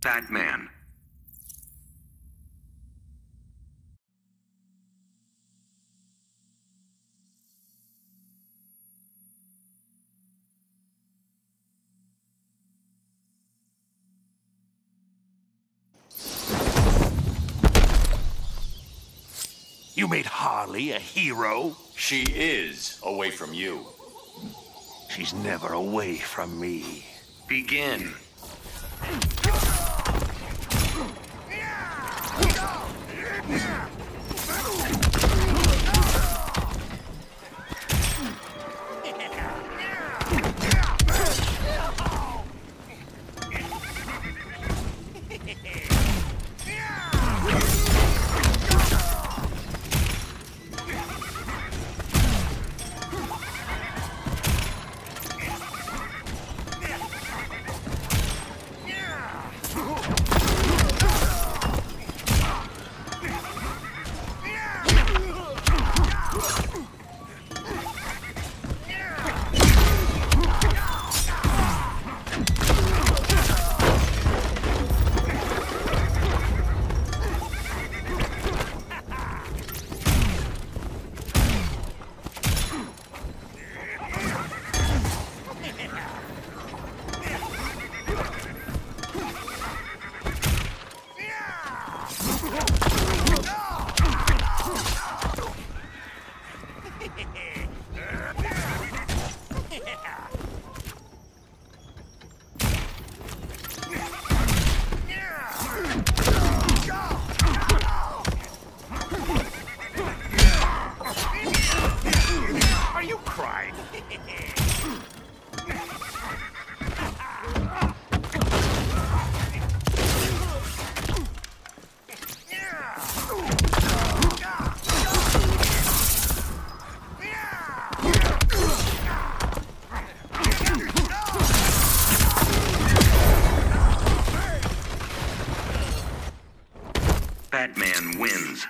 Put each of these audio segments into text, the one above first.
Batman. You made Harley a hero? She is away from you. She's never away from me. Begin. Are Batman wins.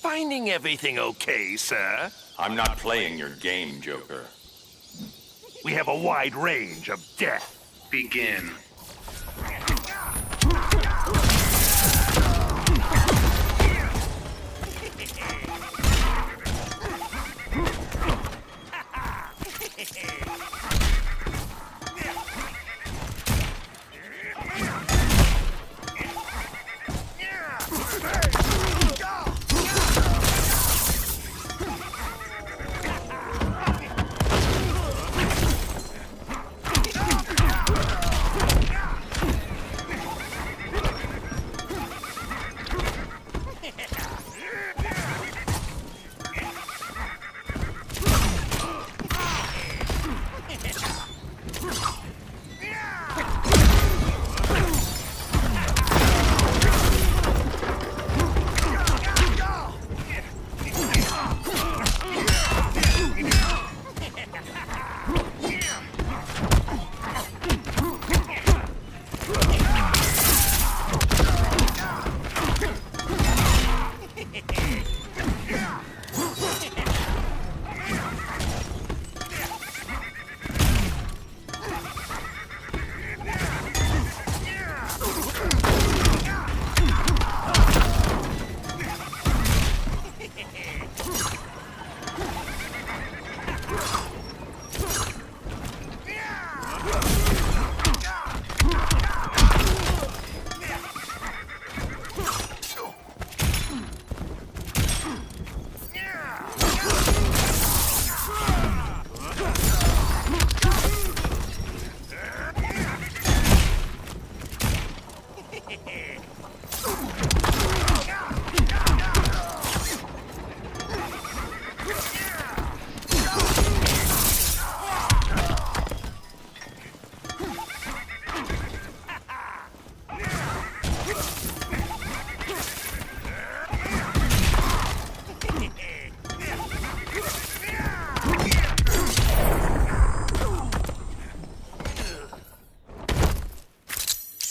Finding everything okay, sir? I'm not playing your game, Joker. We have a wide range of death. Begin. Hey.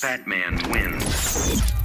Batman wins.